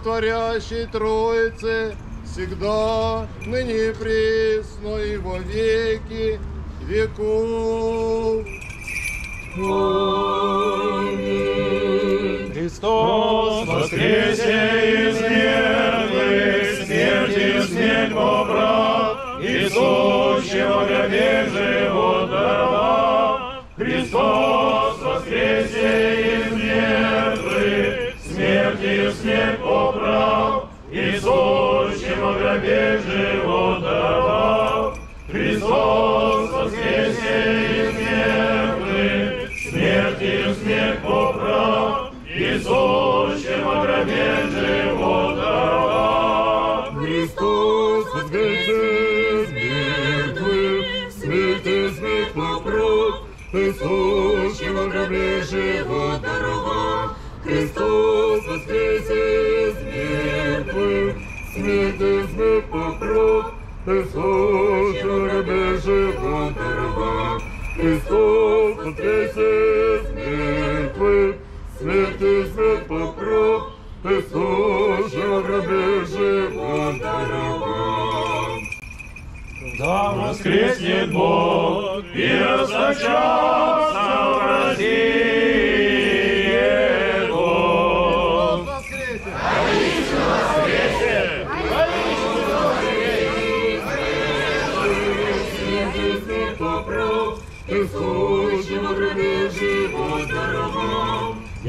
животворящей Троице, всегда, ныне пресно и во веки веков. Христос воскресе из мертвых, смертью смерть побрал, и сущего гробе живот даровал. Христос воскресе из мертвых, смертью смерть побрал, и сущего гробе живот даровал. Христос воскресе из мертвых, смертью смерть побрал, и сущего гробе живот даровал. Христос воскресе из мертвых, смерть и смерть покров, Иисущего гробе живот даровал. Христос смерть покров, Иисущего гробе живот даровал. Христос воскресе из мертвых, смерть и смерть покров, Иисущего гробе живот даровал. Да воскреснет Бог, и расточаться в России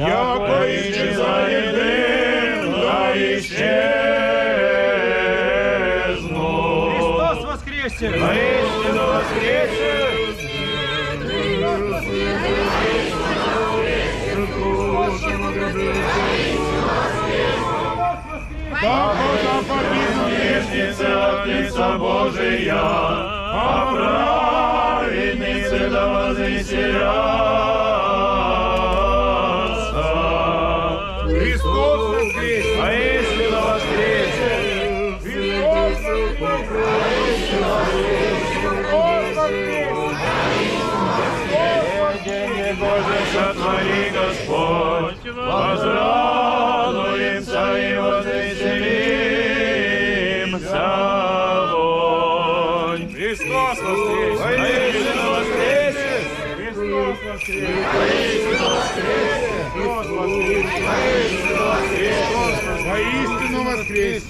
Яко исчезает дым, да исчезну. Христос воскресе! Воистину воскресе! Как будто погибла грешница от лица Божия, а праведницы да возвеселятся.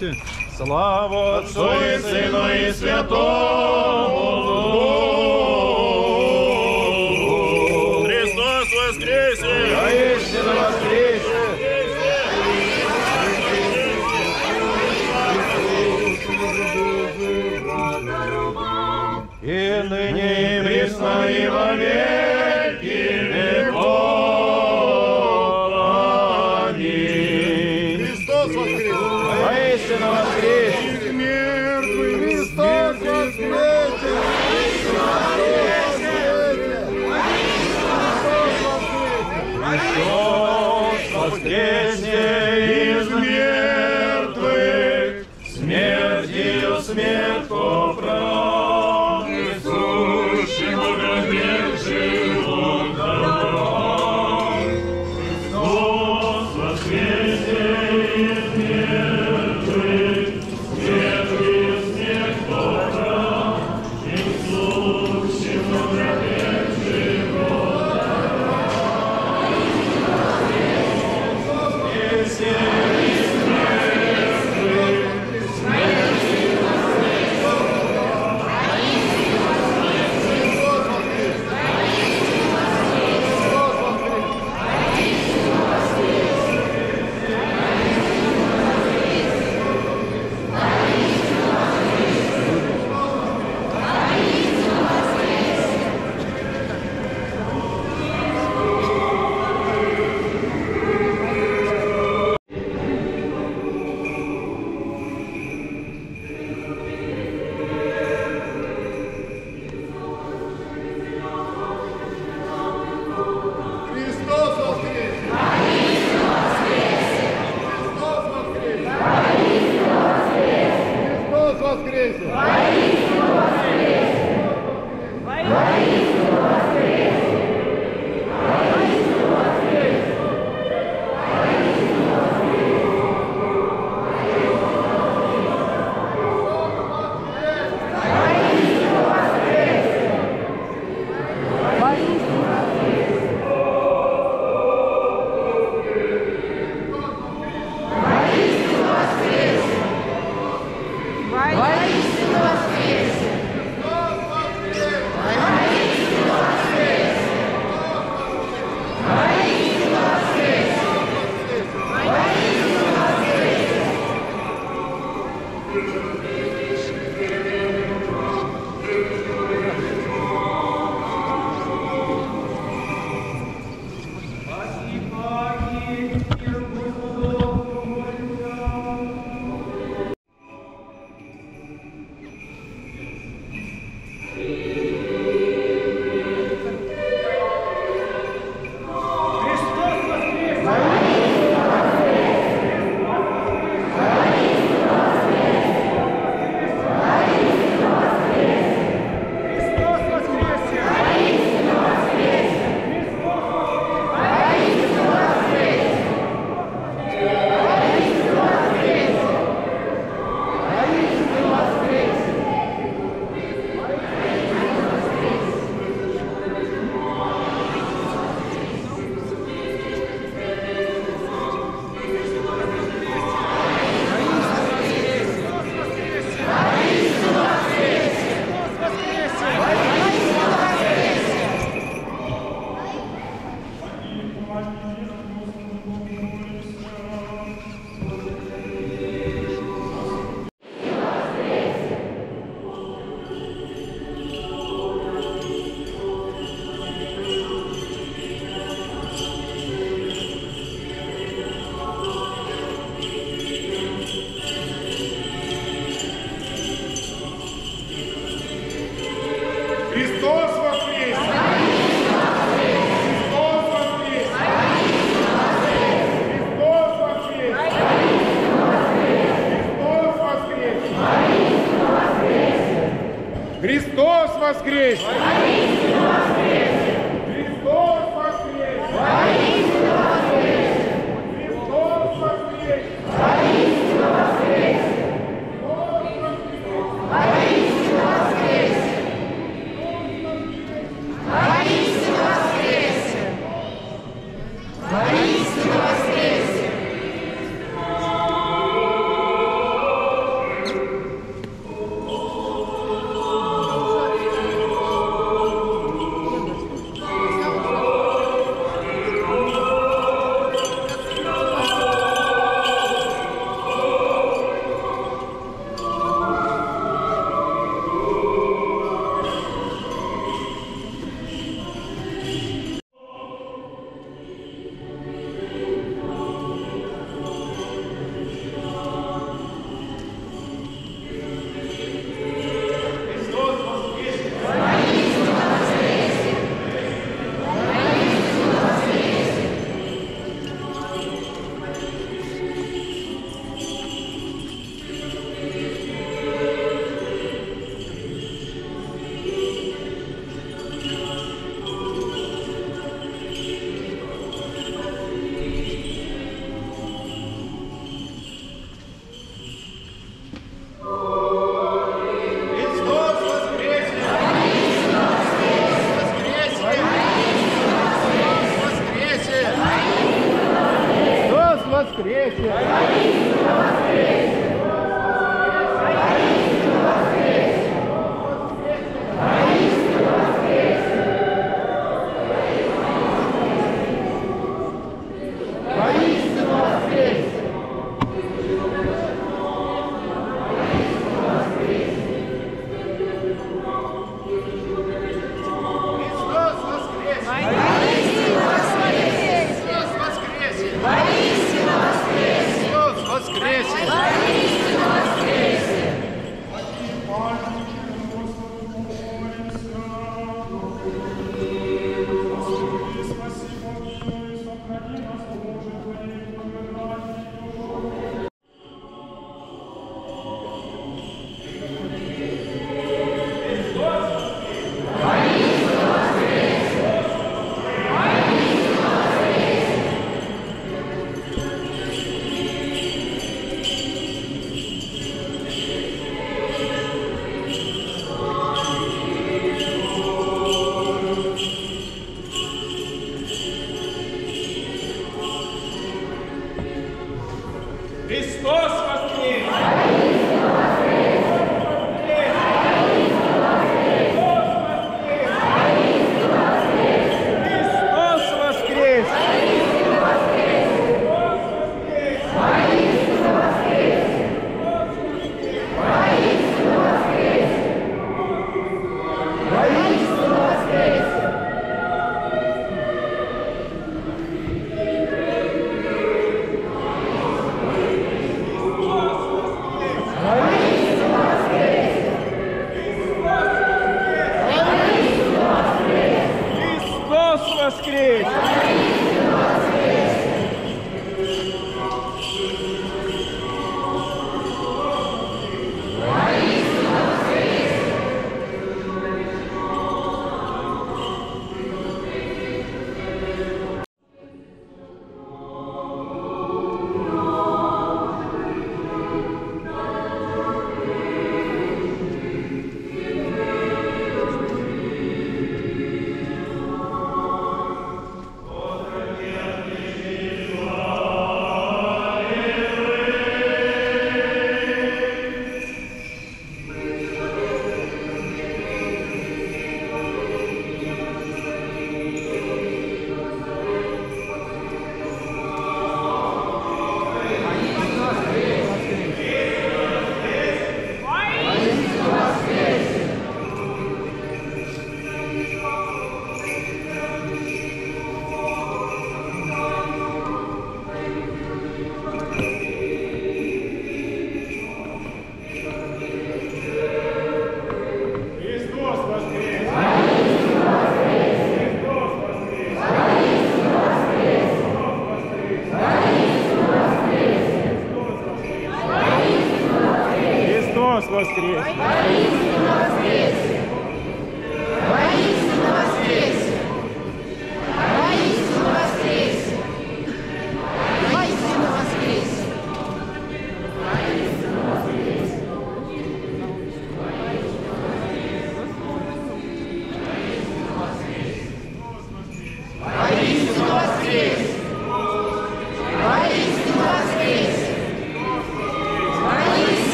Воскресе! Слава Отцу и Сыну и Святому. Христос воскресе! Воистину воскресе! И ныне и присно и во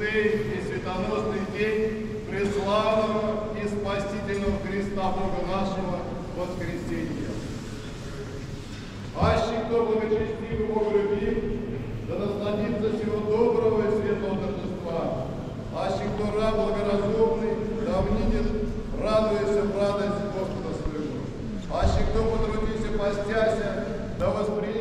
святый и светоносный день преславного и спасительного Христа Бога нашего воскресения. Аще кто благочестивый Бога любим, да насладится всего доброго и светлого торжества. Аще кто раб благоразумный, да внидит, радуясь в радость Господа своего. Аще кто потрудился, постяся, да воспринимает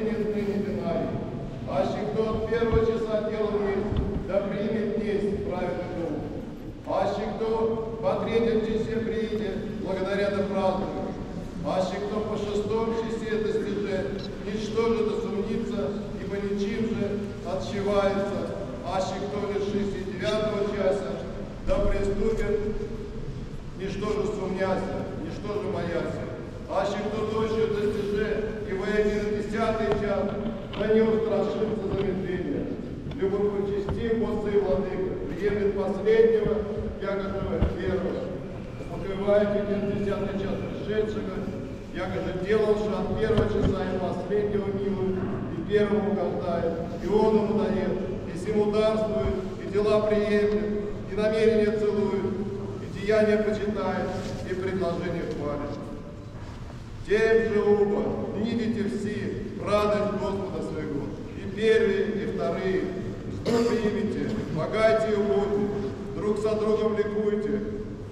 Миколаївича на нього страшиться замедлення. Любопочисти, после Владыка, приемлет последнего, якобы первого. Покрываете 50 час пришедшего, делал делавшего от первого часа и последнего милым, и первому угождает, и он ему дает, и всему дарствует, и дела приемлет, и намерения целует, и деяния почитает, и предложение хвалит. Тем же оба видите все, радость Господа своего, и первые, и вторые, что примите, помогайте и угодьте, друг со другом ликуйте,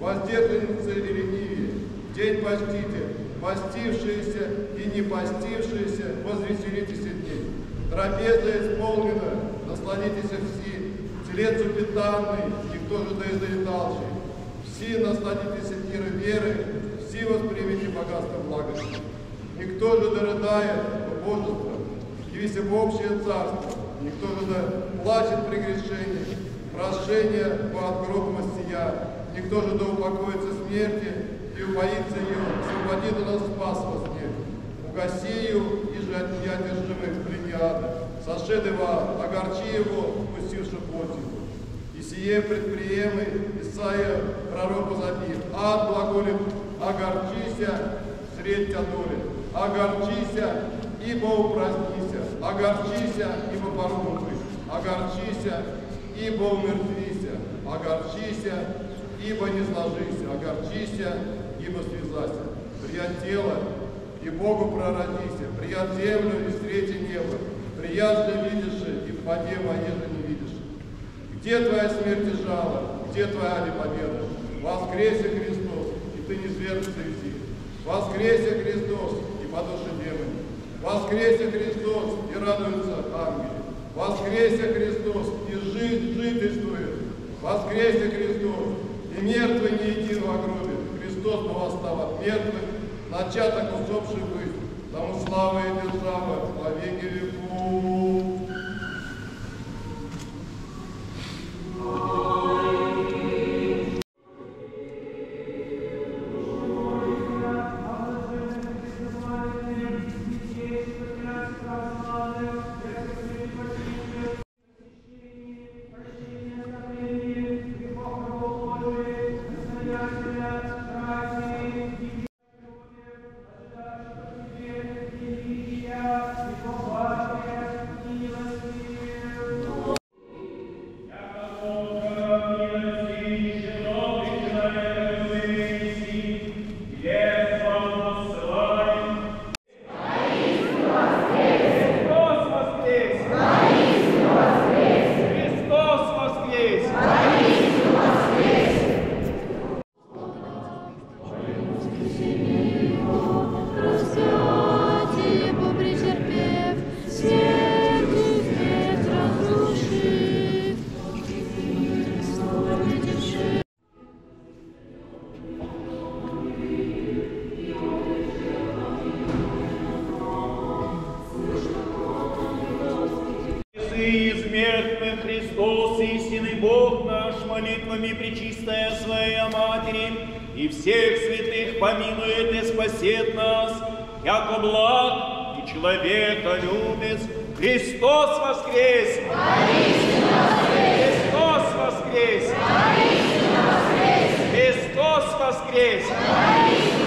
воздержанницы и ленивее, день постите, постившиеся и не постившиеся, возвеселитесь дней. Трапеза исполнена, насладитесь все, телец упитанный, и кто же да издаедалший. Все насладитесь мира веры, все воспримите богатство благости. Никто же дорыдает божеству, явися в общее царство. Никто же да плачет при грешении, прошение по отгробу сия. Никто же да упокоится смерти и убоится ее, освободи да нас спас во сне. Угаси ее, и же от неодержимых плениада. Сошед его, огорчи его, пустивши его. И сие предприемы Исаия пророку забит. Ад глаголит, огорчися, средь доли. Огорчися, ибо упразднися. Огорчися, ибо порубы. Огорчися, ибо умертвися. Огорчися, ибо не сложися. Огорчися, ибо связася. Прият тело, и Богу прородися. Прият землю, и встрети небо. Прият же видишь, и в воде моей не видишь. Где твоя смерть и жало? Где твоя ли победа? Воскресе Христос, и ты не свергся идти. Воскресе Христос, и подуши демоны. Воскресе Христос, и радуются ангели. Воскресе Христос, и жизнь жительствует. Воскресе Христос, и мертвый не един во гробе. Христос восстал от мертвых, начаток усопший быть. Тому слава и держава во веки веков. Яко благ и человека любец. Христос воскрес! Христос воскрес! Христос воскрес! Смерти